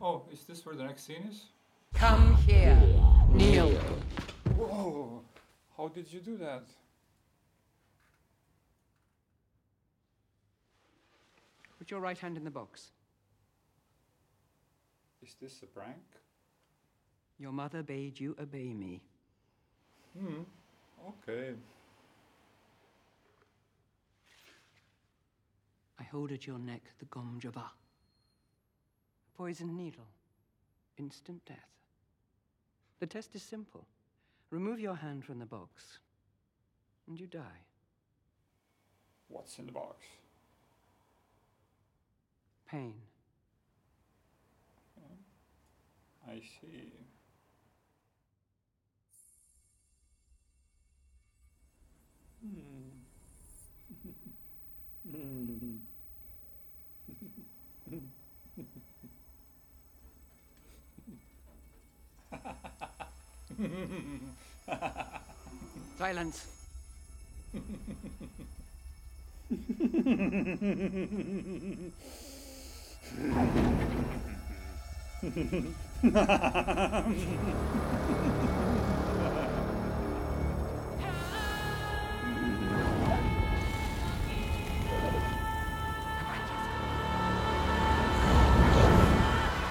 Oh, is this where the next scene is? Come here. Kneel. Whoa! How did you do that? Put your right hand in the box. Is this a prank? Your mother bade you obey me. Hmm. Okay. I hold at your neck the Gom Jabbar. Poison needle. Instant death. The test is simple. Remove your hand from the box, and you die. What's in the box? Pain. Hmm. I see. Hmm. Hmm. Silence.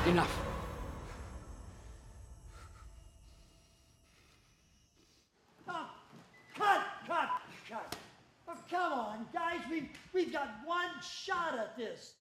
Enough. Oh, cut, cut, cut. Oh, come guys. We've, we've got one shot at this.